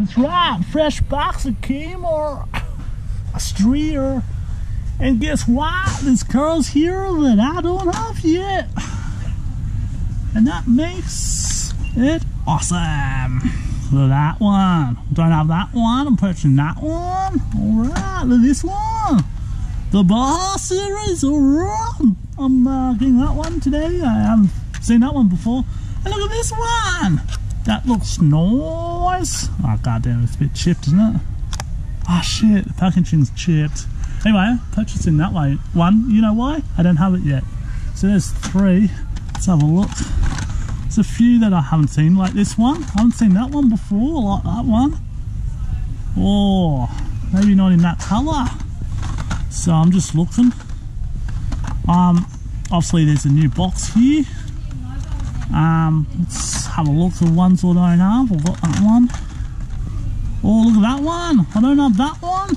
That's right, fresh box of Kmart, a streer. And guess what? This car's here that I don't have yet. And that makes it awesome. Look at that one. Don't have that one. I'm purchasing that one. Alright, look at this one. The Baja series. Alright. I'm uh, getting that one today. I haven't seen that one before. And look at this one. That looks nice. Oh, goddamn, it's a bit chipped, isn't it? Oh, shit, the packaging's chipped. Anyway, purchasing that way. One, you know why? I don't have it yet. So there's three. Let's have a look. There's a few that I haven't seen, like this one. I haven't seen that one before, like that one. Oh, maybe not in that colour. So I'm just looking. Um, obviously there's a new box here. Um, let's have a look the ones I don't have. I've got that one. Oh, look at that one. I don't have that one.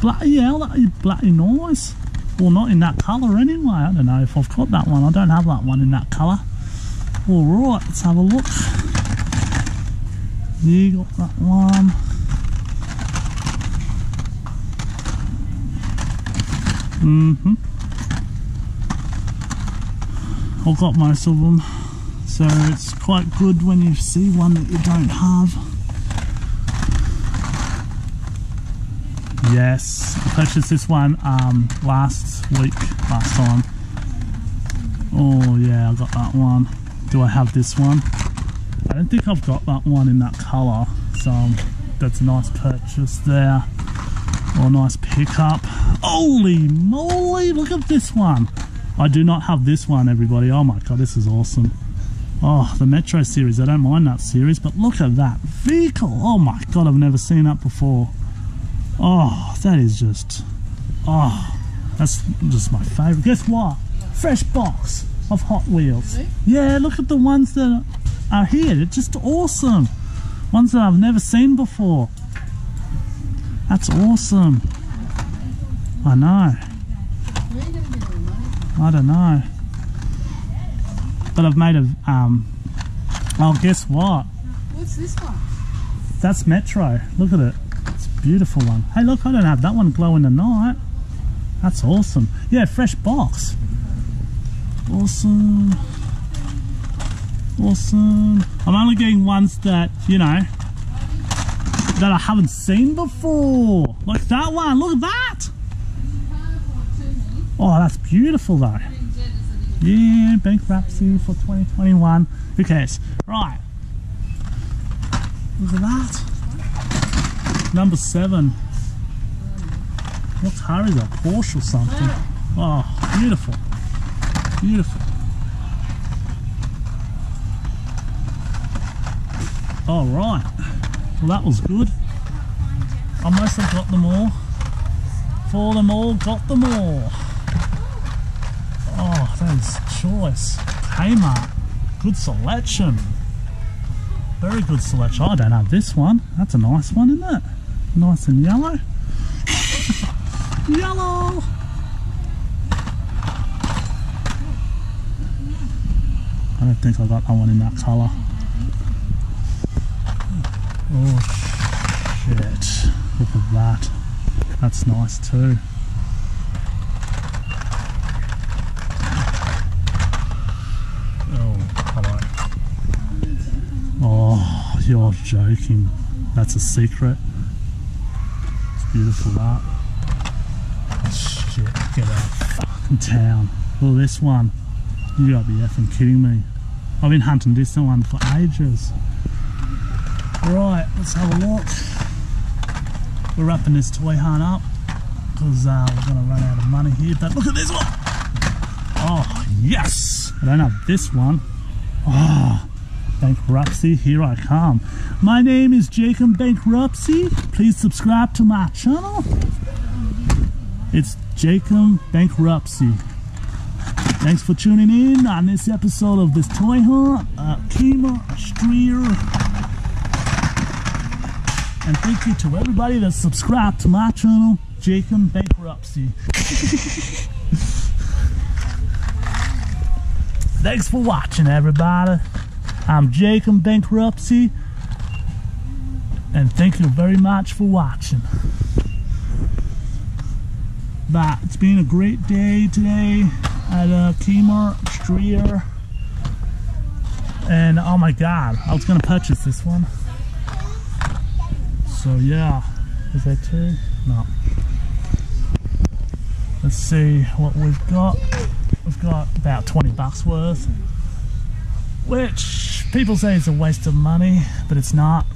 Bloody hell, that is bloody nice. Well, not in that colour anyway. I don't know if I've got that one. I don't have that one in that colour. Alright, let's have a look. You got that one. Mm-hmm. I've got most of them. So it's quite good when you see one that you don't have. Yes, I purchased this one um, last week, last time. Oh yeah, I got that one. Do I have this one? I don't think I've got that one in that colour, so that's a nice purchase there. Or a nice pickup. Holy moly, look at this one. I do not have this one, everybody. Oh my god, this is awesome. Oh, the Metro series. I don't mind that series, but look at that vehicle. Oh my god, I've never seen that before. Oh, that is just... Oh, that's just my favourite. Guess what? Fresh box of Hot Wheels. Yeah, look at the ones that are here. They're just awesome. Ones that I've never seen before. That's awesome. I know. Where are you going to get all the money from? I don't know. But I've made a um oh guess what? What's this one? That's Metro. Look at it. It's a beautiful one. Hey look, I don't have that one glow in the night. That's awesome. Yeah, fresh box. Awesome. Awesome. I'm only getting ones that, you know, that I haven't seen before. Like that one. Look at that. Oh, that's beautiful though. Yeah, bankruptcy for 2021. Who cares? Right. Look at that. Number seven. What car is that? Porsche or something? Oh, beautiful. Beautiful. All right. Well, that was good. I must have got them all. For them all, got them all. Is choice. Kmart. Good selection. Very good selection. I don't have this one. That's a nice one, isn't it? Nice and yellow. yellow! I don't think I got that one in that colour. Oh shit. Look at that. That's nice too. Oh, hello. Oh, you're joking. That's a secret. It's beautiful that. Shit, get out of fucking town. Look at this one. You gotta be effing kidding me. I've been hunting this one for ages. Right, let's have a look. We're wrapping this toy hunt up because uh, we're gonna run out of money here. But look at this one. Oh yes! I don't have this one. Oh, bankruptcy. Here I come. My name is Jacob Bankruptcy. Please subscribe to my channel. It's Jacob Bankruptcy. Thanks for tuning in on this episode of this toy hunt. Uh, Kima Streer. And thank you to everybody that subscribed to my channel, Jacob Bankruptcy. Thanks for watching, everybody. I'm Jacob Bankruptcy. And thank you very much for watching. But it's been a great day today at uh, Kmart, Streer. And oh my god, I was gonna purchase this one. So yeah, is that two? No. Let's see what we've got. We've got about 20 bucks worth, which people say is a waste of money, but it's not.